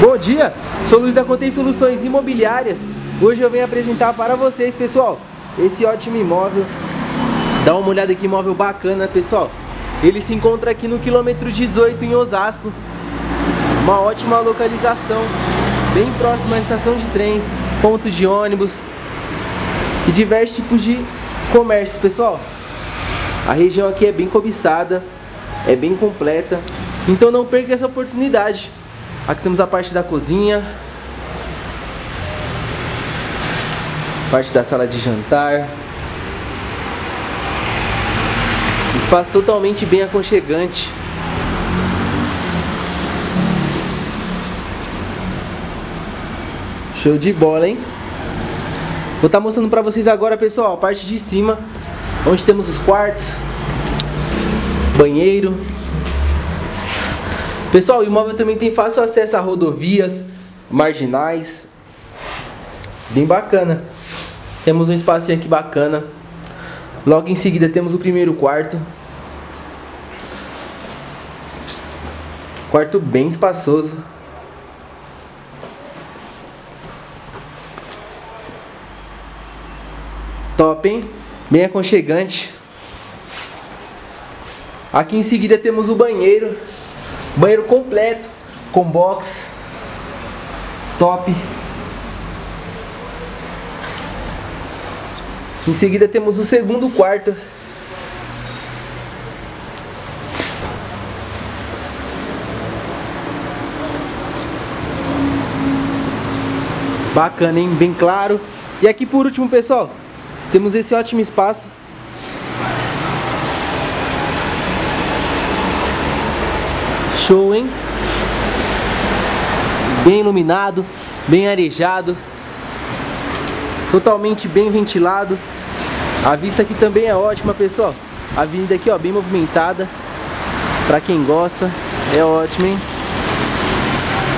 Bom dia, sou Luiz da Contei Soluções Imobiliárias. Hoje eu venho apresentar para vocês, pessoal, esse ótimo imóvel. Dá uma olhada aqui, imóvel bacana, pessoal. Ele se encontra aqui no quilômetro 18 em Osasco. Uma ótima localização, bem próximo à estação de trens, pontos de ônibus e diversos tipos de comércios, pessoal. A região aqui é bem cobiçada, é bem completa, então não perca essa oportunidade. Aqui temos a parte da cozinha. Parte da sala de jantar. Espaço totalmente bem aconchegante. Show de bola, hein? Vou estar tá mostrando pra vocês agora, pessoal, a parte de cima, onde temos os quartos, banheiro, Pessoal, o imóvel também tem fácil acesso a rodovias, marginais. Bem bacana. Temos um espacinho aqui bacana. Logo em seguida temos o primeiro quarto. Quarto bem espaçoso. Top, hein? Bem aconchegante. Aqui em seguida temos o banheiro. Banheiro completo, com box, top. Em seguida temos o segundo quarto. Bacana, hein? Bem claro. E aqui por último, pessoal, temos esse ótimo espaço Show, hein? Bem iluminado, bem arejado, totalmente bem ventilado. A vista aqui também é ótima, pessoal. A avenida aqui, ó, bem movimentada. Pra quem gosta, é ótimo, hein?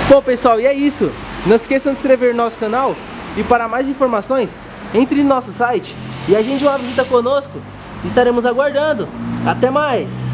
Bom, pessoal, e é isso. Não se esqueçam de inscrever no nosso canal. E para mais informações, entre no nosso site e agende uma visita conosco. Estaremos aguardando. Até mais!